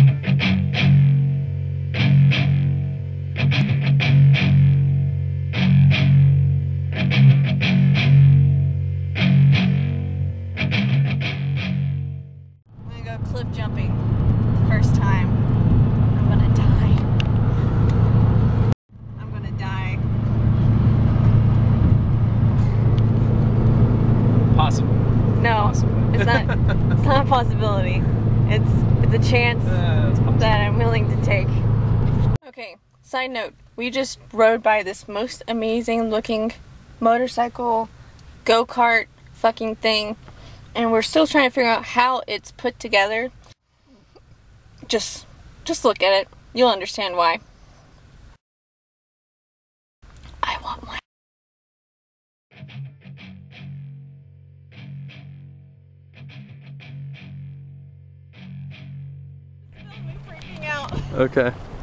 No, Possible. No. It's not. it's not a possibility. It's it's a chance Uh, that I'm willing to take. Okay. Side note: We just rode by this most amazing looking motorcycle go kart fucking thing, and we're still trying to figure out how it's put together. Just just look at it. You'll understand why. I want one. Freaking out. Okay.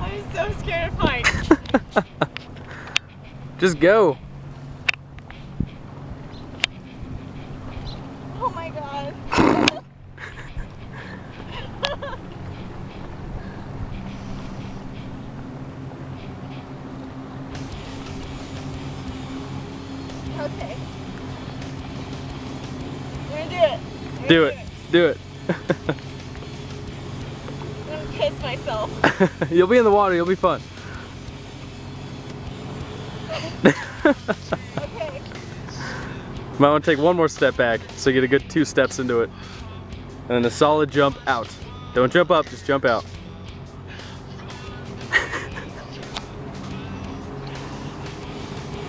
I'm so scared of heights. Just go. Oh my god. okay. I'm gonna do it. I'm Do gonna it. Do it. I'm gonna piss myself. You'll be in the water. You'll be fun. Okay. Might want to take one more step back so you get a good two steps into it. And then a solid jump out. Don't jump up, just jump out.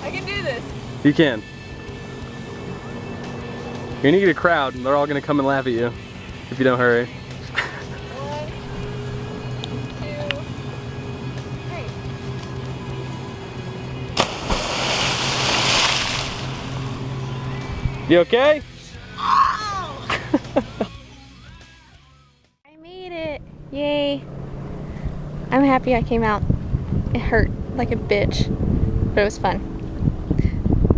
I can do this. You can. You're gonna get a crowd and they're all gonna come and laugh at you if you don't hurry. You okay? I made it. Yay. I'm happy I came out. It hurt like a bitch, but it was fun.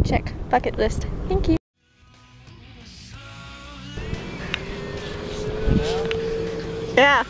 Check bucket list. Thank you. Yeah.